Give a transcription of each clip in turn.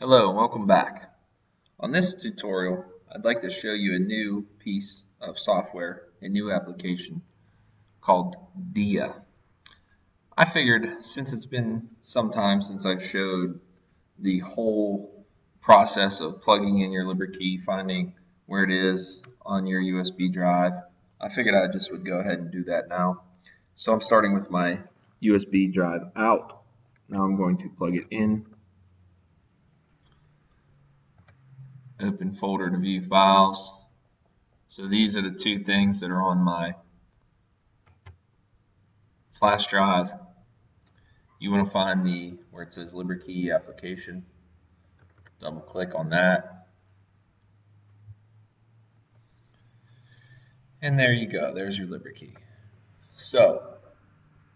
Hello and welcome back. On this tutorial I'd like to show you a new piece of software, a new application called Dia. I figured since it's been some time since I've showed the whole process of plugging in your LiberKey, finding where it is on your USB drive, I figured I just would go ahead and do that now. So I'm starting with my USB drive out. Now I'm going to plug it in open folder to view files. So these are the two things that are on my flash drive. You want to find the where it says LiberKey application. Double click on that. And there you go. There's your LiberKey. So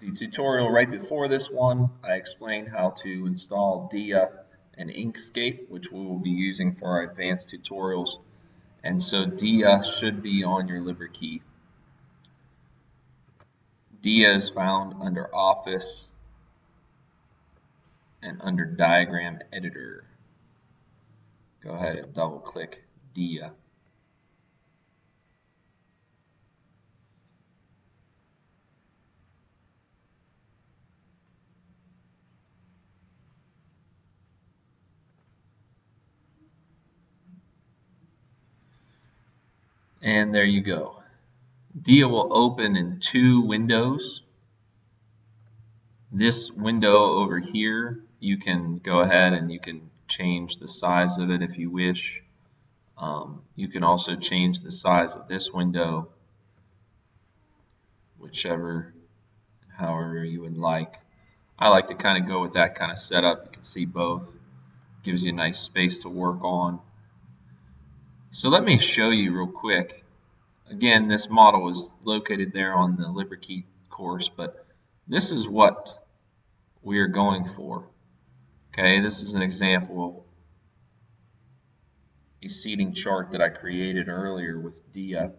the tutorial right before this one, I explained how to install Dia and Inkscape, which we will be using for our advanced tutorials. And so Dia should be on your LiberKey. Dia is found under Office and under Diagram Editor. Go ahead and double click Dia. And there you go. Dia will open in two windows. This window over here, you can go ahead and you can change the size of it if you wish. Um, you can also change the size of this window, whichever, however you would like. I like to kind of go with that kind of setup. You can see both. Gives you a nice space to work on. So let me show you real quick. Again, this model is located there on the LiberKey course, but this is what we are going for. Okay, this is an example of a seating chart that I created earlier with Dia.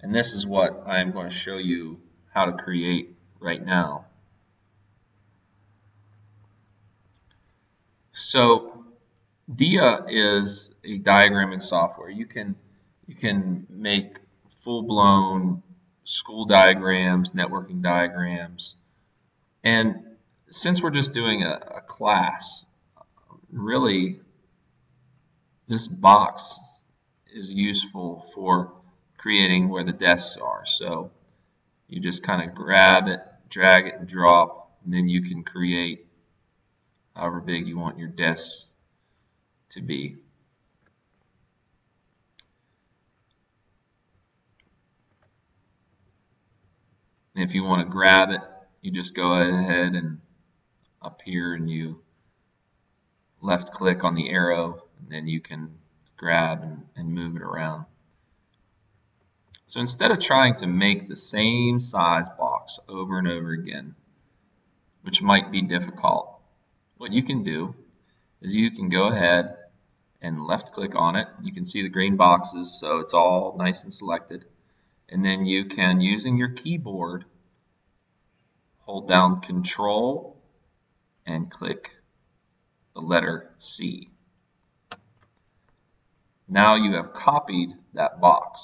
And this is what I am going to show you how to create right now. So Dia is a diagramming software. You can you can make full-blown school diagrams, networking diagrams, and since we're just doing a, a class, really this box is useful for creating where the desks are. So you just kind of grab it, drag it, and drop, and then you can create however big you want your desks to be. if you want to grab it, you just go ahead and up here and you left click on the arrow and then you can grab and, and move it around. So instead of trying to make the same size box over and over again, which might be difficult, what you can do is you can go ahead and left click on it. You can see the green boxes, so it's all nice and selected. And then you can, using your keyboard, hold down Control and click the letter C. Now you have copied that box.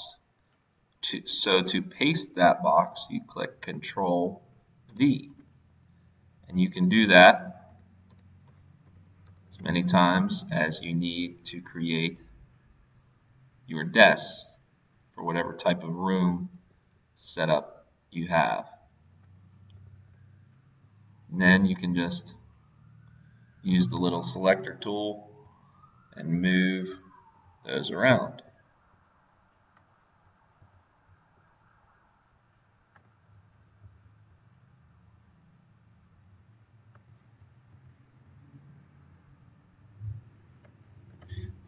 To, so to paste that box, you click Control V. And you can do that many times as you need to create your desk for whatever type of room setup you have. And then you can just use the little selector tool and move those around.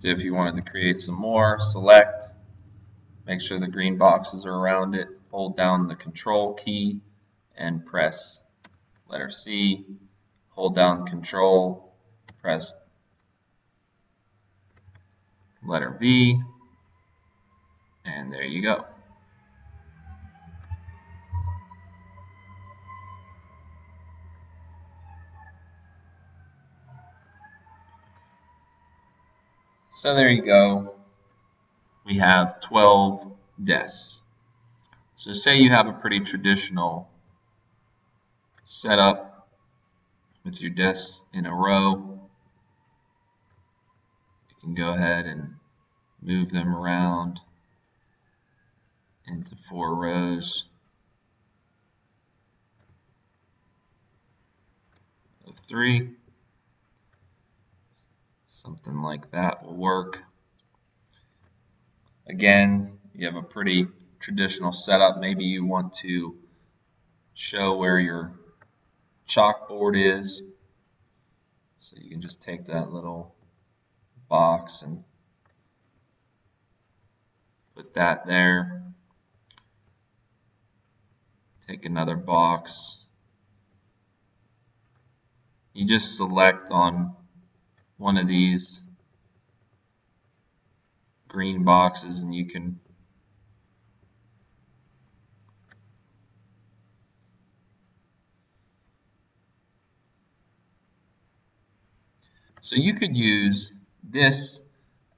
If you wanted to create some more, select, make sure the green boxes are around it, hold down the control key and press letter C, hold down control, press letter V, and there you go. So there you go. We have 12 desks. So say you have a pretty traditional setup with your desks in a row. You can go ahead and move them around into four rows of three. Something like that will work. Again, you have a pretty traditional setup. Maybe you want to show where your chalkboard is. So you can just take that little box and put that there. Take another box. You just select on one of these green boxes and you can So you could use this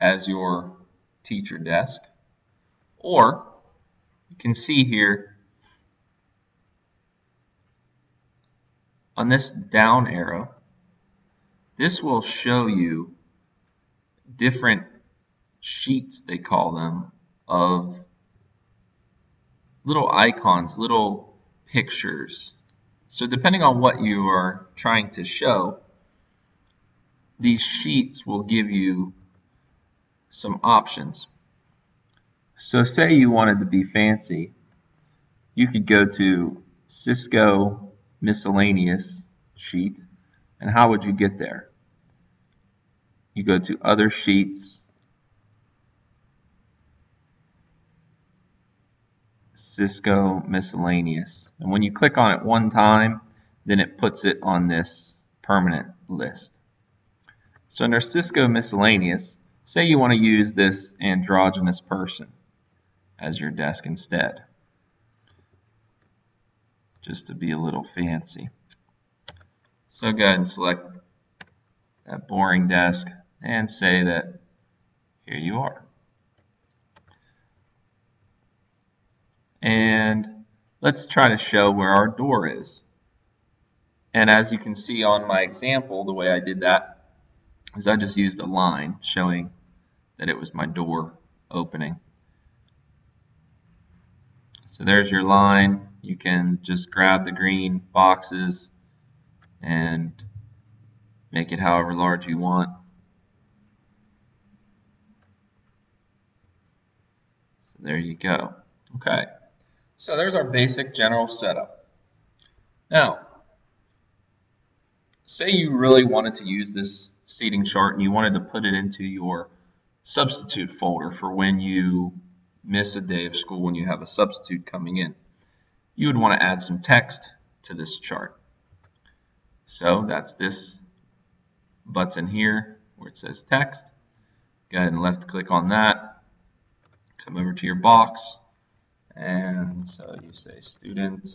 as your teacher desk or you can see here on this down arrow this will show you different sheets, they call them, of little icons, little pictures. So depending on what you are trying to show, these sheets will give you some options. So say you wanted to be fancy, you could go to Cisco miscellaneous sheet and how would you get there? You go to other sheets, Cisco miscellaneous. And when you click on it one time, then it puts it on this permanent list. So under Cisco miscellaneous, say you want to use this androgynous person as your desk instead. Just to be a little fancy. So go ahead and select that boring desk and say that here you are. And let's try to show where our door is. And as you can see on my example, the way I did that is I just used a line showing that it was my door opening. So there's your line. You can just grab the green boxes and make it however large you want. So there you go. Okay, so there's our basic general setup. Now, say you really wanted to use this seating chart and you wanted to put it into your substitute folder for when you miss a day of school when you have a substitute coming in. You would want to add some text to this chart. So that's this button here where it says text. Go ahead and left click on that. Come over to your box. And so you say student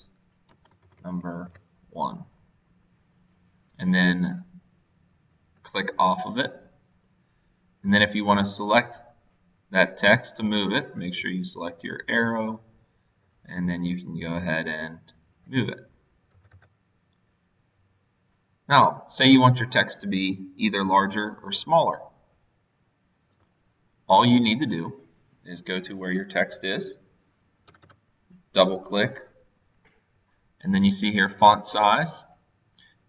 number one. And then click off of it. And then if you want to select that text to move it, make sure you select your arrow. And then you can go ahead and move it. Now, say you want your text to be either larger or smaller. All you need to do is go to where your text is, double click, and then you see here font size.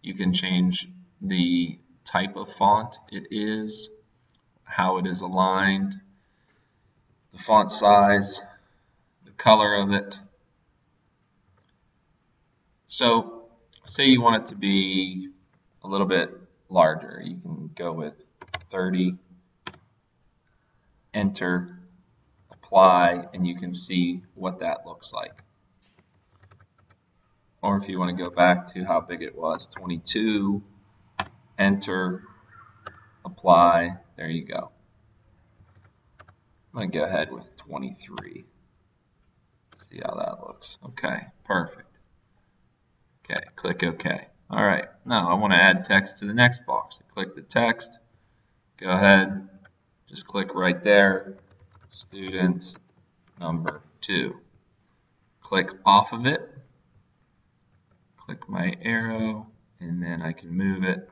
You can change the type of font it is, how it is aligned, the font size, the color of it. So say you want it to be a little bit larger. You can go with 30, enter, apply, and you can see what that looks like. Or if you want to go back to how big it was, 22, enter, apply, there you go. I'm going to go ahead with 23. See how that looks. Okay, perfect. Okay, click OK. All right, now I want to add text to the next box. I click the text, go ahead, just click right there, student number two. Click off of it, click my arrow, and then I can move it.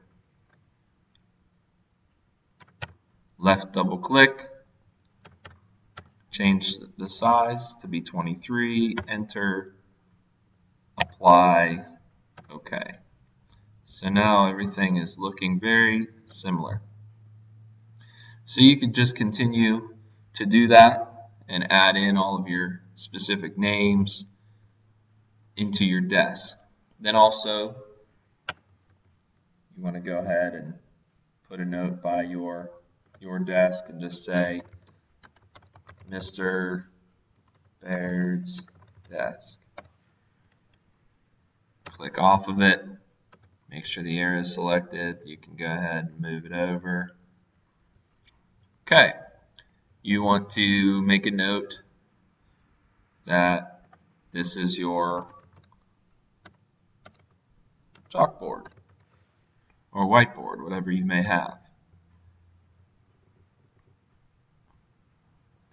Left double click, change the size to be 23, enter, apply, okay. So now everything is looking very similar. So you can just continue to do that and add in all of your specific names into your desk. Then also you want to go ahead and put a note by your your desk and just say Mr. Baird's desk. Click off of it. Make sure the arrow is selected. You can go ahead and move it over. Okay. You want to make a note that this is your chalkboard or whiteboard, whatever you may have.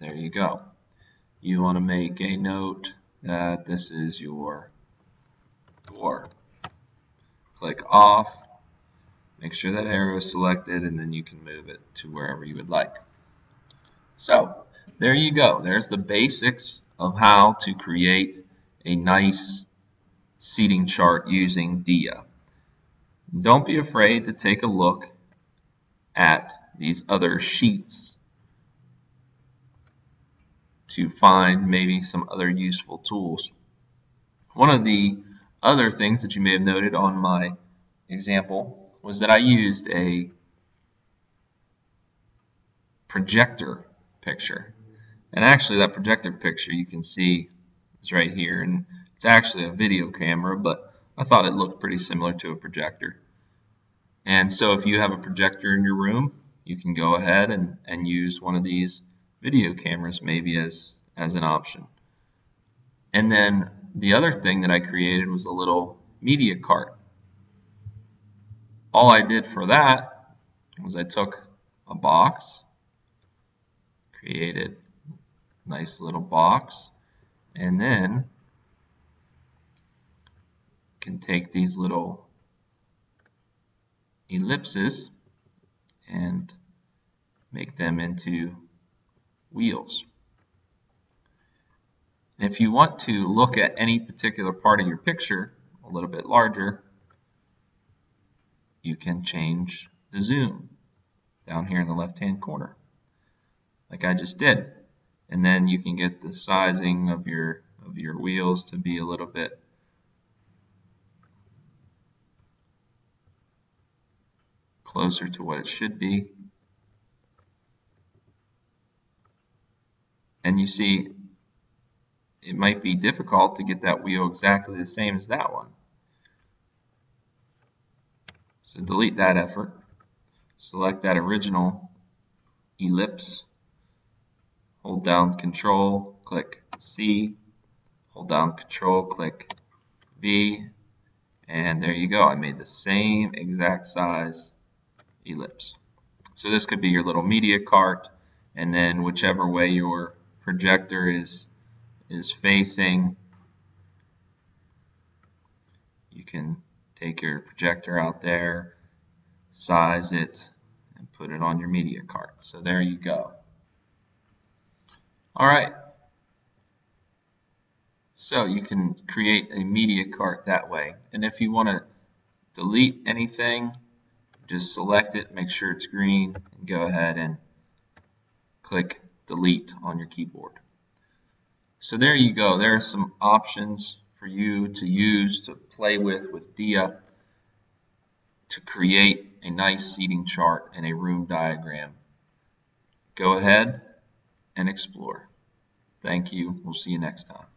There you go. You want to make a note that this is your door. Click off, make sure that arrow is selected, and then you can move it to wherever you would like. So, there you go. There's the basics of how to create a nice seating chart using DIA. Don't be afraid to take a look at these other sheets to find maybe some other useful tools. One of the other things that you may have noted on my example was that I used a projector picture. And actually that projector picture you can see is right here and it's actually a video camera but I thought it looked pretty similar to a projector. And so if you have a projector in your room you can go ahead and, and use one of these video cameras maybe as, as an option. And then the other thing that I created was a little media cart. All I did for that was I took a box, created a nice little box, and then can take these little ellipses and make them into wheels. And if you want to look at any particular part of your picture a little bit larger, you can change the zoom down here in the left hand corner like I just did. And then you can get the sizing of your of your wheels to be a little bit closer to what it should be. And you see it might be difficult to get that wheel exactly the same as that one. So delete that effort. Select that original ellipse. Hold down control, click C. Hold down control, click V. And there you go. I made the same exact size ellipse. So this could be your little media cart and then whichever way your projector is is facing you can take your projector out there size it and put it on your media cart so there you go. Alright so you can create a media cart that way. And if you want to delete anything just select it make sure it's green and go ahead and click delete on your keyboard so there you go. There are some options for you to use to play with with DIA to create a nice seating chart and a room diagram. Go ahead and explore. Thank you. We'll see you next time.